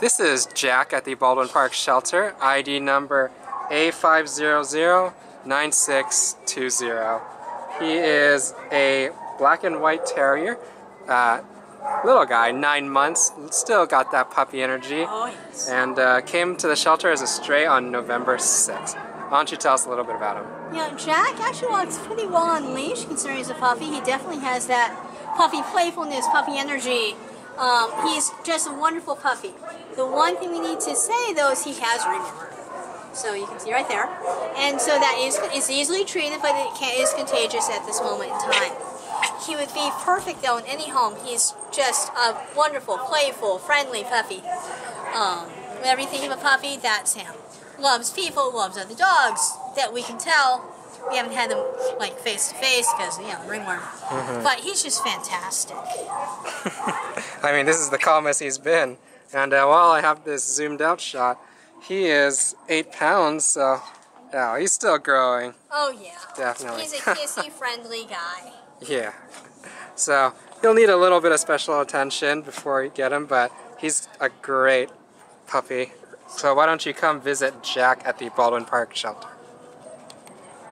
This is Jack at the Baldwin Park Shelter, ID number A5009620. He is a black and white terrier, uh, little guy, nine months, still got that puppy energy, Oh, yes. and uh, came to the shelter as a stray on November 6th. Why don't you tell us a little bit about him? Yeah, Jack actually walks pretty well on leash considering he's a puppy. He definitely has that puppy playfulness, puppy energy. Um, he's just a wonderful puppy. The one thing we need to say though is he has ringworm. So you can see right there. And so that is is easily treated, but it can, is contagious at this moment in time. He would be perfect though in any home. He's just a wonderful, playful, friendly puppy. Um, whenever you think of a puppy, that's him. Loves people, loves other dogs. That we can tell. We haven't had them like face to face because you know ringworm. But he's just fantastic. I mean, this is the calmest he's been. And uh, while I have this zoomed out shot, he is eight pounds, so yeah, he's still growing. Oh yeah. Definitely. He's a kissy, friendly guy. Yeah. So he'll need a little bit of special attention before you get him, but he's a great puppy. So why don't you come visit Jack at the Baldwin Park Shelter?